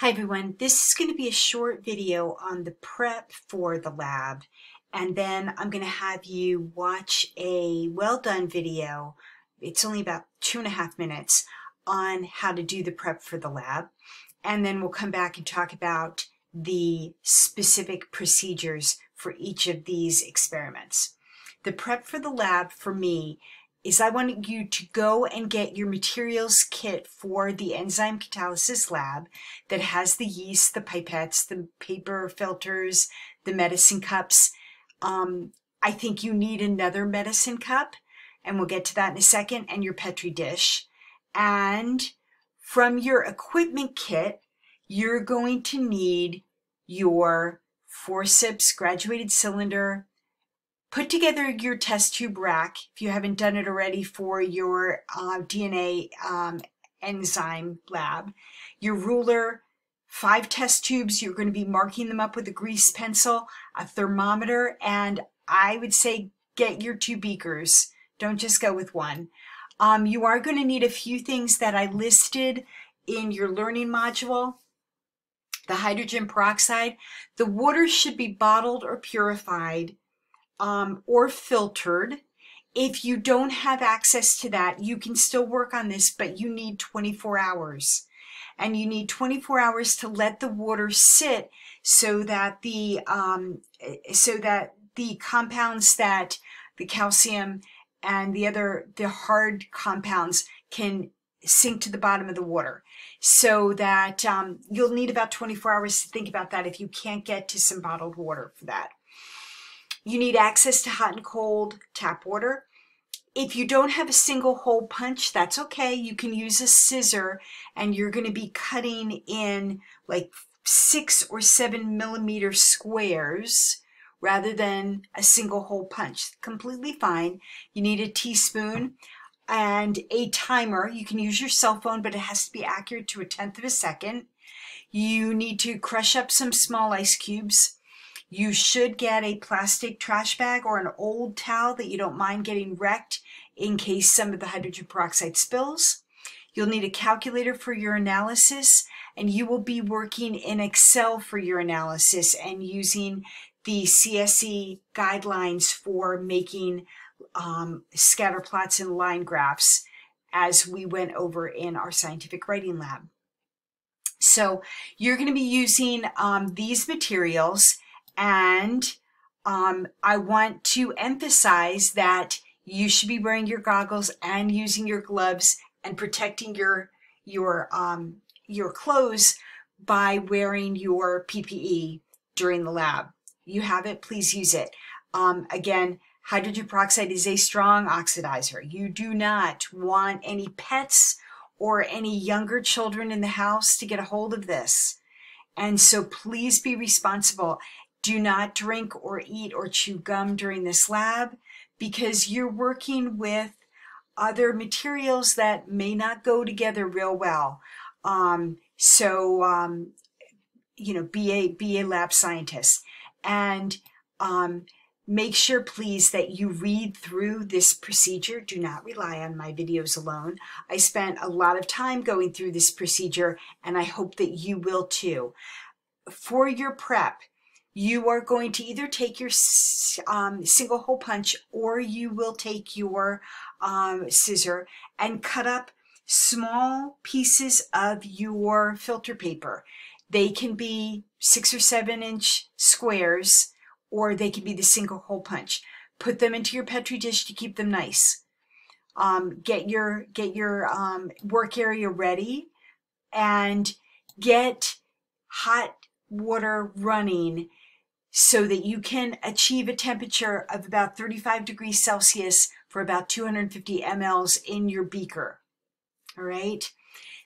Hi everyone, this is going to be a short video on the prep for the lab and then I'm going to have you watch a well done video, it's only about two and a half minutes, on how to do the prep for the lab and then we'll come back and talk about the specific procedures for each of these experiments. The prep for the lab for me is I want you to go and get your materials kit for the enzyme catalysis lab that has the yeast, the pipettes, the paper filters, the medicine cups. Um, I think you need another medicine cup, and we'll get to that in a second, and your Petri dish. And from your equipment kit, you're going to need your forceps graduated cylinder, Put together your test tube rack, if you haven't done it already, for your uh, DNA um, enzyme lab. Your ruler, five test tubes, you're going to be marking them up with a grease pencil, a thermometer, and I would say get your two beakers. Don't just go with one. Um, you are going to need a few things that I listed in your learning module. The hydrogen peroxide. The water should be bottled or purified um, or filtered. If you don't have access to that, you can still work on this, but you need 24 hours. And you need 24 hours to let the water sit so that the um, so that the compounds that the calcium and the other the hard compounds can sink to the bottom of the water so that um, you'll need about 24 hours to think about that if you can't get to some bottled water for that. You need access to hot and cold tap water. If you don't have a single hole punch, that's okay. You can use a scissor and you're going to be cutting in like six or seven millimeter squares rather than a single hole punch. Completely fine. You need a teaspoon and a timer. You can use your cell phone, but it has to be accurate to a tenth of a second. You need to crush up some small ice cubes. You should get a plastic trash bag or an old towel that you don't mind getting wrecked in case some of the hydrogen peroxide spills. You'll need a calculator for your analysis and you will be working in Excel for your analysis and using the CSE guidelines for making um, scatter plots and line graphs as we went over in our scientific writing lab. So you're going to be using um, these materials and um, I want to emphasize that you should be wearing your goggles and using your gloves and protecting your your um, your clothes by wearing your PPE during the lab. You have it, please use it. Um, again, hydrogen peroxide is a strong oxidizer. You do not want any pets or any younger children in the house to get a hold of this. And so please be responsible. Do not drink or eat or chew gum during this lab because you're working with other materials that may not go together real well. Um, so, um, you know, be a, be a lab scientist. And um, make sure, please, that you read through this procedure. Do not rely on my videos alone. I spent a lot of time going through this procedure, and I hope that you will too. For your prep, you are going to either take your um, single hole punch or you will take your um, scissor and cut up small pieces of your filter paper. They can be six or seven inch squares or they can be the single hole punch. Put them into your Petri dish to keep them nice. Um, get your, get your um, work area ready and get hot water running so that you can achieve a temperature of about 35 degrees Celsius for about 250 mLs in your beaker. All right.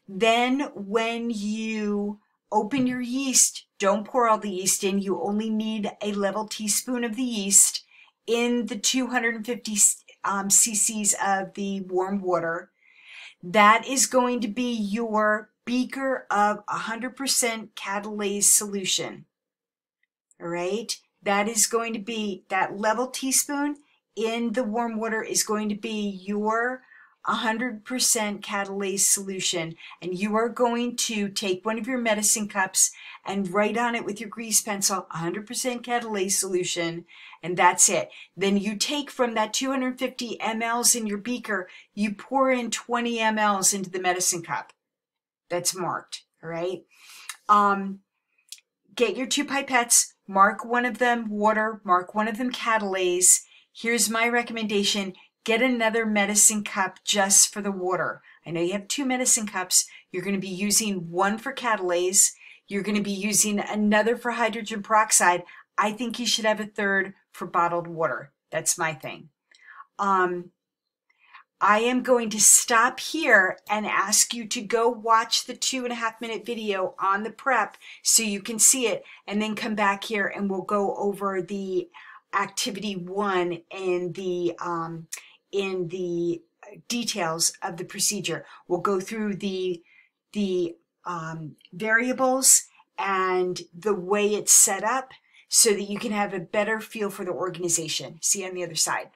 Then when you open your yeast, don't pour all the yeast in. You only need a level teaspoon of the yeast in the 250 um, cc's of the warm water. That is going to be your beaker of 100% catalase solution all right? That is going to be, that level teaspoon in the warm water is going to be your 100% catalase solution and you are going to take one of your medicine cups and write on it with your grease pencil 100% catalase solution and that's it. Then you take from that 250 mLs in your beaker, you pour in 20 mLs into the medicine cup that's marked, all right? Um, get your two pipettes, mark one of them water, mark one of them catalase. Here's my recommendation. Get another medicine cup just for the water. I know you have two medicine cups. You're going to be using one for catalase. You're going to be using another for hydrogen peroxide. I think you should have a third for bottled water. That's my thing. Um, I am going to stop here and ask you to go watch the two and a half minute video on the prep so you can see it and then come back here and we'll go over the activity one in the um, in the details of the procedure. We'll go through the the um, variables and the way it's set up so that you can have a better feel for the organization. See you on the other side.